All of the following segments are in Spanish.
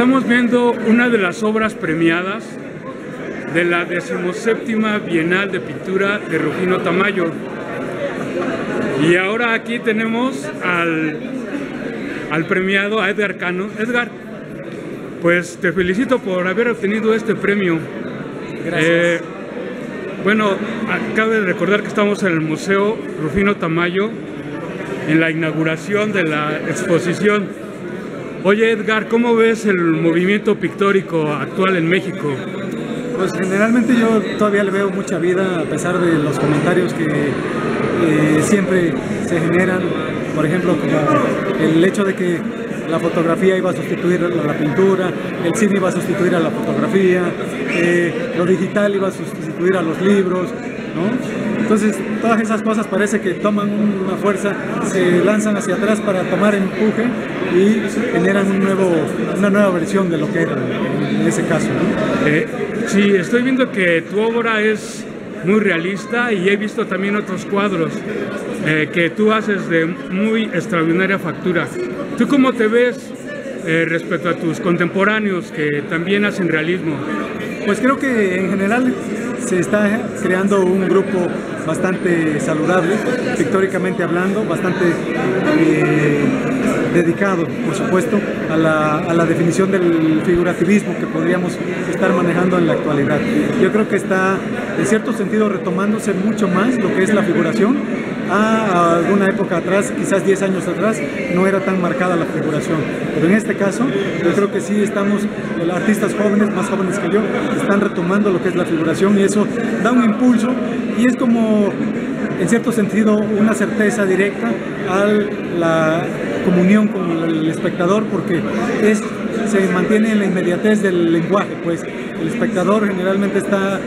estamos viendo una de las obras premiadas de la decimoséptima Bienal de Pintura de Rufino Tamayo. Y ahora aquí tenemos al, al premiado, a Edgar Cano. Edgar, pues te felicito por haber obtenido este premio. Gracias. Eh, bueno, cabe recordar que estamos en el Museo Rufino Tamayo, en la inauguración de la exposición. Oye Edgar, ¿cómo ves el movimiento pictórico actual en México? Pues generalmente yo todavía le veo mucha vida a pesar de los comentarios que eh, siempre se generan, por ejemplo, como el hecho de que la fotografía iba a sustituir a la pintura, el cine iba a sustituir a la fotografía, eh, lo digital iba a sustituir a los libros, ¿no? Entonces, todas esas cosas parece que toman una fuerza, se lanzan hacia atrás para tomar empuje y generan un nuevo, una nueva versión de lo que era en ese caso. ¿no? Eh, sí, estoy viendo que tu obra es muy realista y he visto también otros cuadros eh, que tú haces de muy extraordinaria factura. ¿Tú cómo te ves eh, respecto a tus contemporáneos que también hacen realismo? Pues creo que en general se está creando un grupo bastante saludable, pictóricamente hablando, bastante eh, dedicado, por supuesto, a la, a la, definición del figurativismo que podríamos estar manejando en la actualidad. Yo creo que está, en cierto sentido, retomándose mucho más lo que es la figuración. A alguna época atrás, quizás 10 años atrás, no era tan marcada la figuración. Pero en este caso, yo creo que sí estamos, los artistas jóvenes, más jóvenes que yo, están retomando lo que es la figuración y eso da un impulso y es como, en cierto sentido, una certeza directa a la comunión con el espectador porque es, se mantiene en la inmediatez del lenguaje, pues. El espectador generalmente está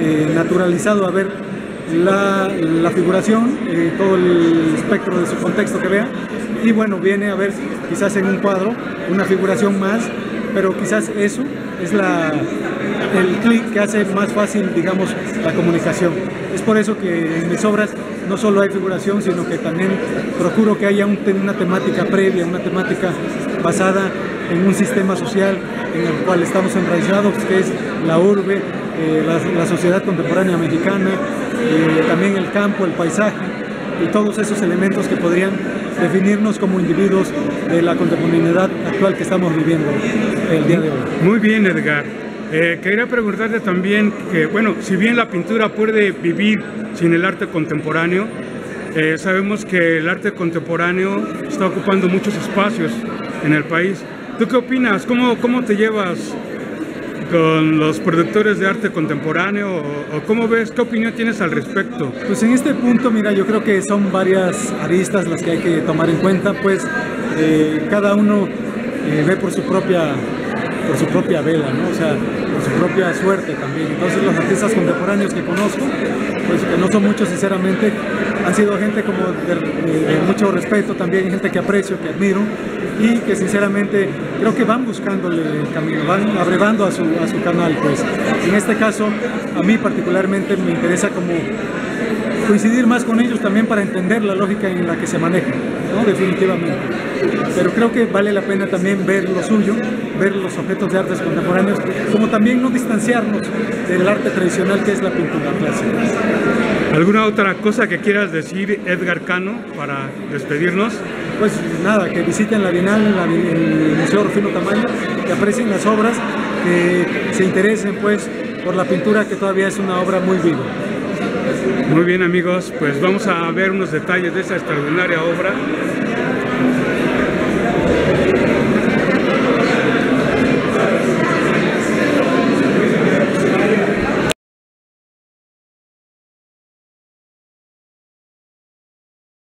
eh, naturalizado a ver la, la figuración, eh, todo el espectro de su contexto que vea. Y bueno, viene a ver quizás en un cuadro una figuración más, pero quizás eso es la, el clic que hace más fácil, digamos, la comunicación. Es por eso que en mis obras no solo hay figuración, sino que también procuro que haya un, una temática previa, una temática basada en un sistema social en el cual estamos enraizados, que es la urbe, eh, la, la, sociedad contemporánea mexicana, eh, también el campo, el paisaje y todos esos elementos que podrían definirnos como individuos de la contemporaneidad actual que estamos viviendo el día de hoy. Muy bien, Edgar. Eh, quería preguntarte también que, bueno, si bien la pintura puede vivir sin el arte contemporáneo, eh, sabemos que el arte contemporáneo está ocupando muchos espacios en el país. ¿Tú qué opinas? ¿Cómo, cómo te llevas con los productores de arte contemporáneo o, o, cómo ves, qué opinión tienes al respecto? Pues en este punto, mira, yo creo que son varias aristas las que hay que tomar en cuenta, pues eh, cada uno eh, ve por su propia por su propia vela, ¿no? O sea, por su propia suerte también. Entonces los artistas contemporáneos que conozco, pues que no son muchos sinceramente, han sido gente como de, mucho respeto también, gente que aprecio, que admiro y que sinceramente creo que van buscándole el camino, van abrevando a su, a su canal. Pues. En este caso, a mí particularmente me interesa como coincidir más con ellos también para entender la lógica en la que se maneja, ¿no? definitivamente. Pero creo que vale la pena también ver lo suyo, ver los objetos de artes contemporáneos, como también no distanciarnos del arte tradicional que es la pintura clásica. ¿Alguna otra cosa que quieras decir, Edgar Cano, para despedirnos? Pues nada, que visiten la Bienal, la, el Museo Rufino Tamayo, que aprecien las obras, que se interesen pues por la pintura que todavía es una obra muy viva. Muy bien amigos, pues vamos a ver unos detalles de esa extraordinaria obra